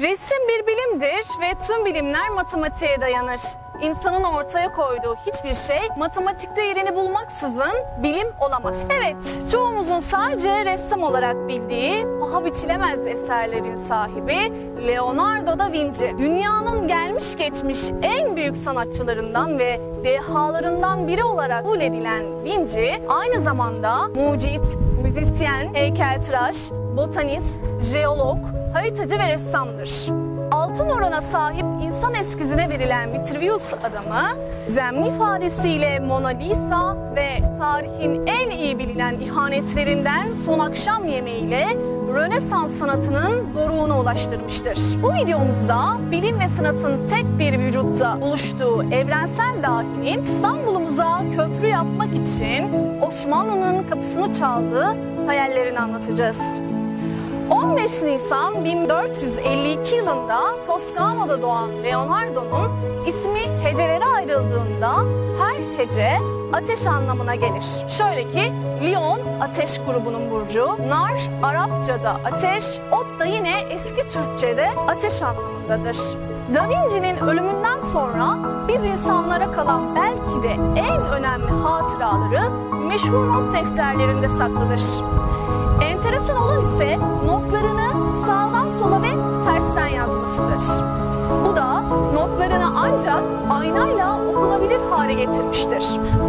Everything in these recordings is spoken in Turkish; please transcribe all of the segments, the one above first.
Resim bir bilimdir ve tüm bilimler matematiğe dayanır. İnsanın ortaya koyduğu hiçbir şey matematikte yerini bulmaksızın bilim olamaz. Evet, çoğumuzun sadece ressam olarak bildiği paha biçilemez eserlerin sahibi Leonardo da Vinci. Dünyanın gelmiş geçmiş en büyük sanatçılarından ve dehalarından biri olarak kabul edilen Vinci aynı zamanda mucit, müzisyen, heykeltıraş, botanist, jeolog, haritacı ve ressamdır. Altın orana sahip insan eskizine verilen Vitruvius adamı, zemli ifadesiyle Mona Lisa ve tarihin en iyi bilinen ihanetlerinden Son Akşam Yemeği'yle Rönesans sanatının doruğuna ulaştırmıştır. Bu videomuzda bilim ve sanatın tek bir vücutta buluştuğu evrensel dahinin İstanbul'umuza köprü yapmak için Osmanlı'nın kapısını çaldığı hayallerini anlatacağız. 15 Nisan 1452 yılında Toskana'da doğan Leonardo'nun ismi hecelere ayrıldığında her hece ateş anlamına gelir. Şöyle ki Leon ateş grubunun burcu, nar Arapçada ateş, ot da yine eski Türkçe'de ateş anlamındadır. Da Vinci'nin ölümünden sonra biz insanlara kalan belki de en önemli hatıraları meşhur not defterlerinde saklıdır. Enteresan olan ise notlarını sağdan sola ve tersten yazmasıdır. Bu da notlarını ancak aynayla okunabilir hale getirmiştir.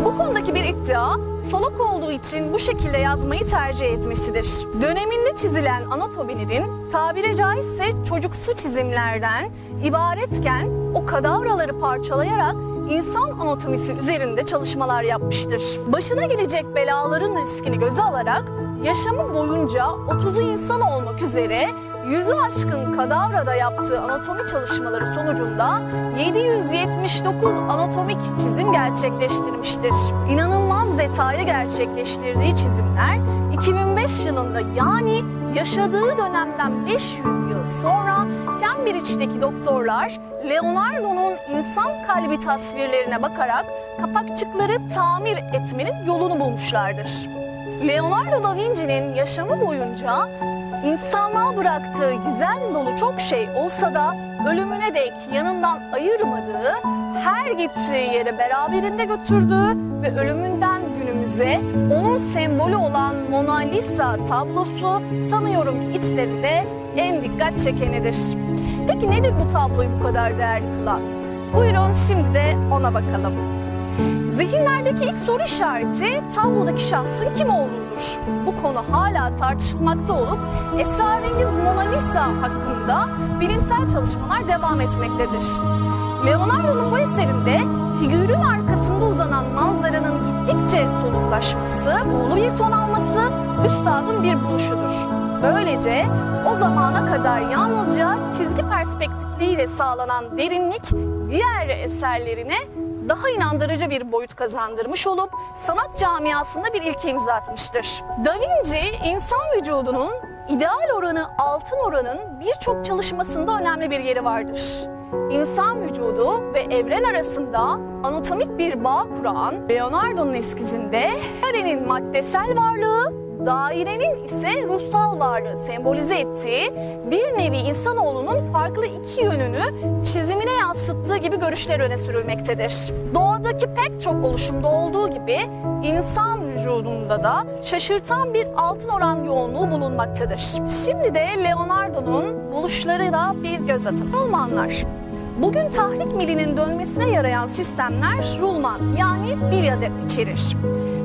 Bu konudaki bir iddia soluk olduğu için bu şekilde yazmayı tercih etmesidir. Döneminde çizilen anatomilerin tabiri caizse çocuksu çizimlerden ibaretken o kadavraları parçalayarak insan anatomisi üzerinde çalışmalar yapmıştır. Başına gelecek belaların riskini göze alarak yaşamı boyunca 30'u insan olmak üzere yüzü aşkın kadavrada yaptığı anatomi çalışmaları sonucunda 779 anatomik çizim gerçekleştirmiştir. İnanılmaz detaylı gerçekleştirdiği çizimler 2005 yılında yani yaşadığı dönemden 500 yıl sonra Cambridge'deki doktorlar Leonardo'nun insan kalbi tasvirlerine bakarak kapakçıkları tamir etmenin yolunu bulmuşlardır. Leonardo da Vinci'nin yaşamı boyunca insanlığa bıraktığı gizem dolu çok şey olsa da ölümüne dek yanından ayırmadığı, her gittiği yere beraberinde götürdüğü ve ölümünden günümüze onun sembolü olan Mona Lisa tablosu sanıyorum ki içlerinde en dikkat çekenidir. Peki nedir bu tabloyu bu kadar değerli kılan? Buyurun şimdi de ona bakalım. Zihinlerdeki ilk soru işareti tablodaki şahsın kim olduğudur. Bu konu hala tartışılmakta olup esrarengiz Mona Lisa hakkında bilimsel çalışmalar devam etmektedir. Leonardo'nun bu eserinde figürün arkasında uzanan manzaranın gittikçe soluklaşması, buğulu bir ton alması üstadın bir buluşudur. Böylece o zamana kadar yalnızca çizgi perspektifliğiyle sağlanan derinlik diğer eserlerine daha inandırıcı bir boyut kazandırmış olup sanat camiasında bir ilke imza atmıştır. Da Vinci insan vücudunun ideal oranı altın oranın birçok çalışmasında önemli bir yeri vardır. İnsan vücudu ve evren arasında anatomik bir bağ kuran Leonardo'nun eskizinde karenin maddesel varlığı dairenin ise ruhsal varlığı sembolize ettiği bir nevi insanoğlunun farklı iki yönünü çizimine yansıttığı gibi görüşler öne sürülmektedir. Doğadaki pek çok oluşumda olduğu gibi insan vücudunda da şaşırtan bir altın oran yoğunluğu bulunmaktadır. Şimdi de Leonardo'nun buluşlarıyla bir göz atalım. Rulmanlar. Bugün tahrik milinin dönmesine yarayan sistemler rulman yani bilyada içerir.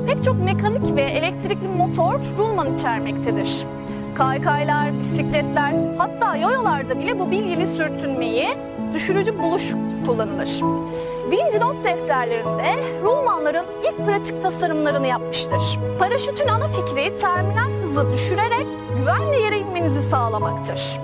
Pek çok mekanik ve elektrikli motor rulman içermektedir. Kaykaylar, bisikletler hatta yoyolarda bile bu bilyeli sürtünmeyi düşürücü buluş kullanılır. Vinci not defterlerinde rulmanların ilk pratik tasarımlarını yapmıştır. Paraşütün ana fikri terminal hızı düşürerek güvenle yere inmenizi sağlamaktır.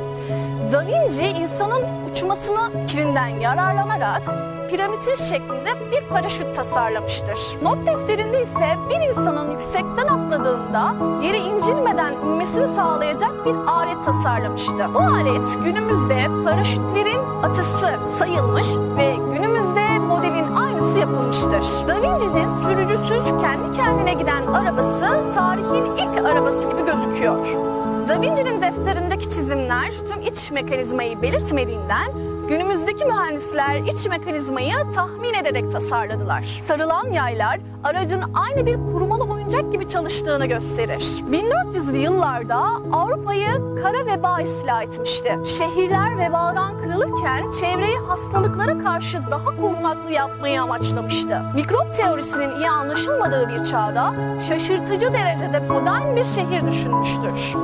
Da Vinci insanın uçmasını fikrinden yararlanarak piramidal şeklinde bir paraşüt tasarlamıştır. Not defterinde ise bir insanın yüksekten atladığında yere incinmeden inmesini sağlayacak bir alet tasarlamıştı. Bu alet günümüzde paraşütlerin atısı sayılmış ve günümüzde modelin aynısı yapılmıştır. Da Vinci'nin sürücüsüz kendi kendine giden arabası tarihin ilk arabası gibi gözüküyor. Da Vinci'nin defterindeki çizimler tüm iç mekanizmayı belirtmediğinden günümüzdeki mühendisler iç mekanizmayı tahmin ederek tasarladılar. Sarılan yaylar aracın aynı bir kurumalı oyuncak gibi çalıştığını gösterir. 1400'lü yıllarda Avrupa'yı kara veba istila etmişti. Şehirler vebadan kırılırken çevreyi hastalıklara karşı daha korunaklı yapmayı amaçlamıştı. Mikrop teorisinin iyi anlaşılmadığı bir çağda şaşırtıcı derecede modern bir şehir düşünmüştür.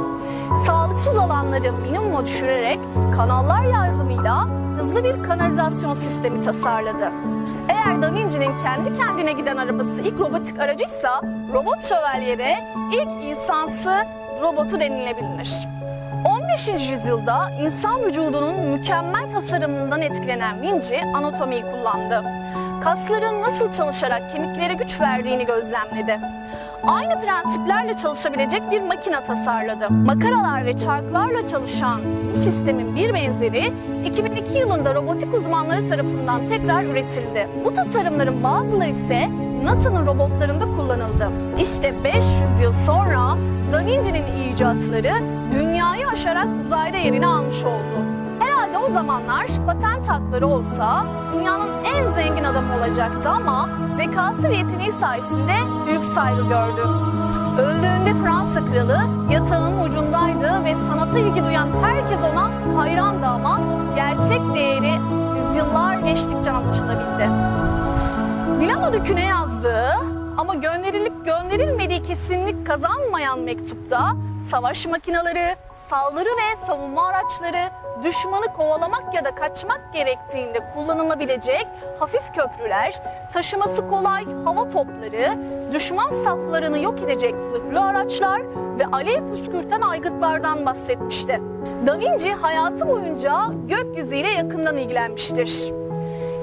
Sağlıksız alanları minimuma düşürerek kanallar yardımıyla hızlı bir kanalizasyon sistemi tasarladı. Eğer Da Vinci'nin kendi kendine giden arabası ilk robotik aracıysa robot şövalyede ilk insansı robotu denilebilir. 15. yüzyılda insan vücudunun mükemmel tasarımından etkilenen Vinci anatomiyi kullandı. Kasların nasıl çalışarak kemiklere güç verdiğini gözlemledi. Aynı prensiplerle çalışabilecek bir makine tasarladı. Makaralar ve çarklarla çalışan bu sistemin bir benzeri 2002 yılında robotik uzmanları tarafından tekrar üretildi. Bu tasarımların bazıları ise NASA'nın robotlarında kullanıldı. İşte 500 yıl sonra Da Vinci'nin icatları dünyayı aşarak uzayda yerini almış oldu. Herhalde o zamanlar patent hakları olsa dünyanın en zengin adamı olacaktı ama zekası ve yeteneği sayesinde büyük saygı gördü. Öldüğünde Fransa kralı yatağının ucundaydı ve sanata ilgi duyan herkes ona hayrandı ama gerçek değeri yüzyıllar geçtikçe anlaşılabildi. Milano Dükü'ne yazdığı ama gönderilip gönderilmediği kesinlik kazanmayan mektupta savaş makineleri, saldırı ve savunma araçları, düşmanı kovalamak ya da kaçmak gerektiğinde kullanılabilecek hafif köprüler, taşıması kolay hava topları, düşman saflarını yok edecek zırhlı araçlar ve alev püskürten aygıtlardan bahsetmişti. Da Vinci hayatı boyunca gökyüzüyle yakından ilgilenmiştir.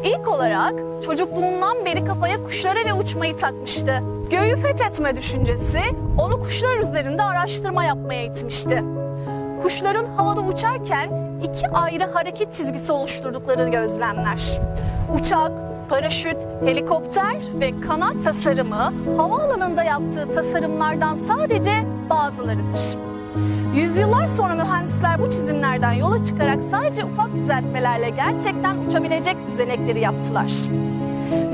İlk olarak çocukluğundan beri kafaya kuşlara ve uçmayı takmıştı. Göğü fethetme düşüncesi onu kuşlar üzerinde araştırma yapmaya itmişti. Kuşların havada uçarken iki ayrı hareket çizgisi oluşturduklarını gözlemler. Uçak, paraşüt, helikopter ve kanat tasarımı havaalanında yaptığı tasarımlardan sadece bazılarıdır. Yüzyıllar sonra mühendisler bu çizimlerden yola çıkarak sadece ufak düzeltmelerle gerçekten uçabilecek düzenekleri yaptılar.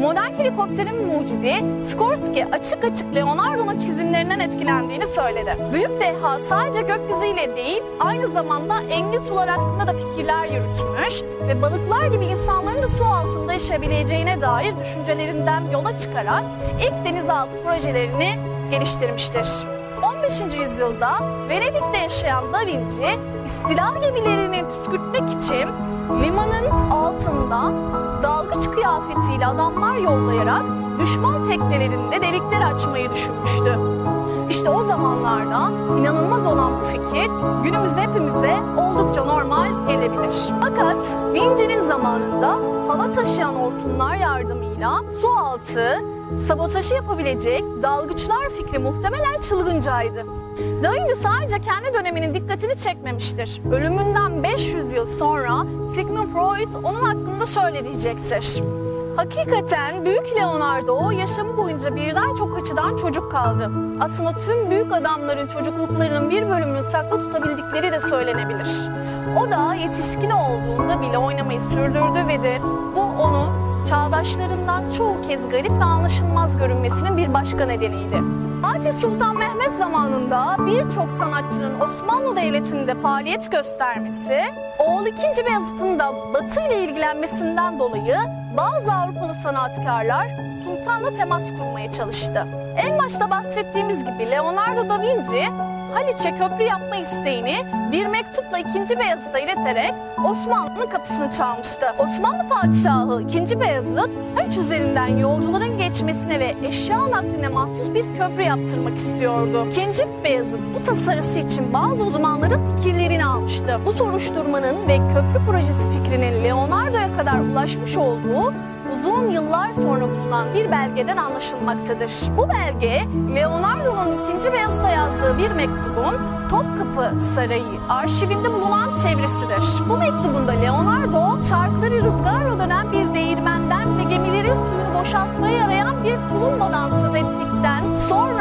Modern helikopterin mucidi Skorsky açık açık Leonardo'nun çizimlerinden etkilendiğini söyledi. Büyük deha sadece gökyüzüyle değil, aynı zamanda engin sular hakkında da fikirler yürütmüş ve balıklar gibi insanların da su altında yaşayabileceğine dair düşüncelerinden yola çıkarak ilk denizaltı projelerini geliştirmiştir. 15. yüzyılda Venedik'te yaşayan Da Vinci, istila gemilerini püskürtmek için limanın altında dalgıç kıyafetiyle adamlar yollayarak düşman teknelerinde delikler açmayı düşünmüştü. İşte o zamanlarda inanılmaz olan bu fikir günümüzde hepimize oldukça normal gelebilir. Fakat Vinci'nin zamanında hava taşıyan hortumlar yardımıyla su altı sabotajı yapabilecek dalgıçlar fikri muhtemelen çılgıncaydı. Da sadece kendi döneminin dikkatini çekmemiştir. Ölümünden 500 yıl sonra Sigmund Freud onun hakkında şöyle diyecektir. Hakikaten büyük Leonardo yaşamı boyunca birden çok açıdan çocuk kaldı. Aslında tüm büyük adamların çocukluklarının bir bölümünü saklı tutabildikleri de söylenebilir. O da yetişkin olduğunda bile oynamayı sürdürdü ve de bu onu çağdaşlarından çoğu kez garip ve anlaşılmaz görünmesinin bir başka nedeniydi. Fatih Sultan Mehmet zamanında birçok sanatçının Osmanlı Devleti'nde faaliyet göstermesi, oğlu 2. Beyazıt'ın da Batı ile ilgilenmesinden dolayı bazı Avrupalı sanatkarlar sultanla temas kurmaya çalıştı. En başta bahsettiğimiz gibi Leonardo da Vinci Haliç'e köprü yapma isteğini bir mektupla 2. Beyazıt'a ileterek Osmanlı'nın kapısını çalmıştı. Osmanlı padişahı 2. Beyazıt Haliç üzerinden yolcuların geçmesine ve eşya nakline mahsus bir köprü yaptırmak istiyordu. 2. Beyazıt bu tasarısı için bazı uzmanların fikirlerini almıştı. Bu soruşturmanın ve köprü projesi fikrinin Leonardo'ya kadar ulaşmış olduğu uzun yıllar sonra bulunan bir belgeden anlaşılmaktadır. Bu belge Leonardo'nun 2. Beyazıt'a yazdığı bir mektubun Topkapı Sarayı arşivinde bulunan çevresidir. Bu mektubunda Leonardo çarkları rüzgarla dönen bir değirmenden ve gemilerin suyunu boşaltmaya yarayan bir tulumbadan söz ettikten sonra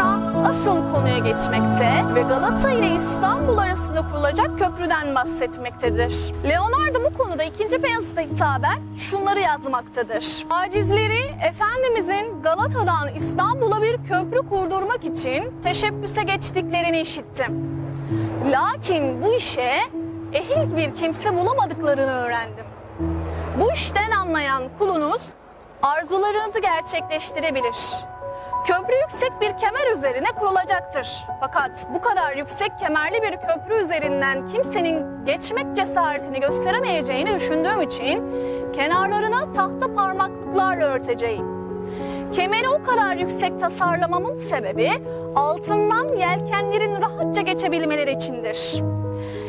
asıl konuya geçmekte ve Galata ile İstanbul arasında kurulacak köprüden bahsetmektedir. Leonardo bu konuda 2. Beyazıt'a hitaben şunları yazmaktadır. Acizleri Efendimizin Galata'dan İstanbul'a bir köprü kurdurmak için teşebbüse geçtiklerini işittim. Lakin bu işe ehil bir kimse bulamadıklarını öğrendim. Bu işten anlayan kulunuz arzularınızı gerçekleştirebilir. Köprü yüksek bir kemer üzerine kurulacaktır. Fakat bu kadar yüksek kemerli bir köprü üzerinden kimsenin geçmek cesaretini gösteremeyeceğini düşündüğüm için kenarlarına tahta parmaklıklarla örteceğim. Kemeri o kadar yüksek tasarlamamın sebebi altından yelkenlerin rahatça geçebilmeleri içindir.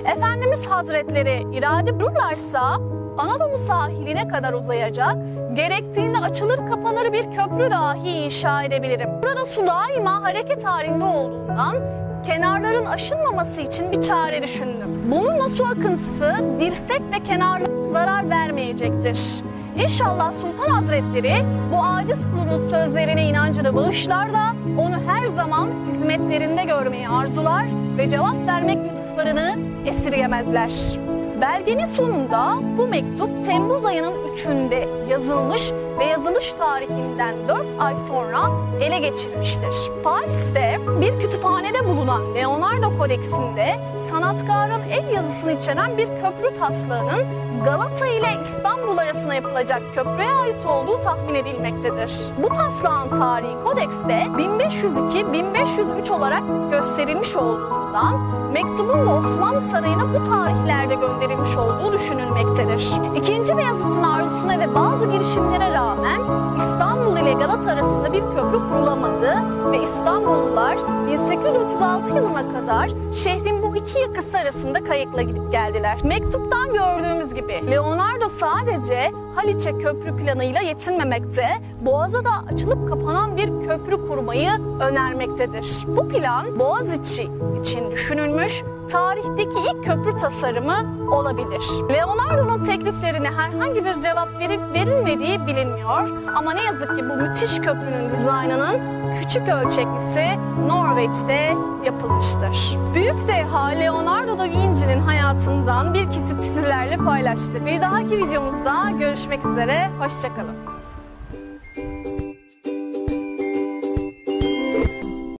Efendimiz Hazretleri irade bulurlarsa Anadolu sahiline kadar uzayacak, gerektiğinde açılır kapanır bir köprü dahi inşa edebilirim. Burada su daima hareket halinde olduğundan kenarların aşınmaması için bir çare düşündüm. Bununla su akıntısı dirsek ve kenarlara zarar vermeyecektir. İnşallah Sultan Hazretleri bu aciz kulunun sözlerine inancını bağışlar da onu her zaman hizmetlerinde görmeyi arzular ve cevap vermek lütuflarını esirgemezler. Belgenin sonunda bu mektup Temmuz ayının 3'ünde yazılmış ve yazılış tarihinden 4 ay sonra ele geçirilmiştir. Paris'te bir kütüphanede bulunan Leonardo Kodeksinde sanatkarın el yazısını içeren bir köprü taslağının Galata ile İstanbul arasına yapılacak köprüye ait olduğu tahmin edilmektedir. Bu taslağın tarihi kodekste 1502-1503 olarak gösterilmiş olduğundan mektubun da Osmanlı Sarayı'na bu tarihlerde gönderilmiş olduğu düşünülmektedir. İkinci Beyazıt'ın arzusuna ve bazı girişimlere rağmen İstanbul ile Galata arasında bir köprü kurulamadı ve İstanbullular 1836 yılına kadar şehrin bu iki yakası arasında kayıkla gidip geldiler. Mektuptan gördüğümüz gibi Leonardo sadece Haliç'e köprü planıyla yetinmemekte, Boğaz'a da açılıp kapanan bir köprü kurmayı önermektedir. Bu plan Boğaziçi için düşünülmüş, tarihteki ilk köprü tasarımı olabilir. Leonardo'nun tekliflerine herhangi bir cevap verip verilmediği bilinmiyor ama ne yazık ki bu müthiş köprünün dizaynının küçük ölçeklisi Norveç'te yapılmıştır. Büyük deha Leonardo da Vinci'nin hayatından bir kesit sizlerle paylaştık. Bir dahaki videomuzda görüşmek üzere, hoşçakalın.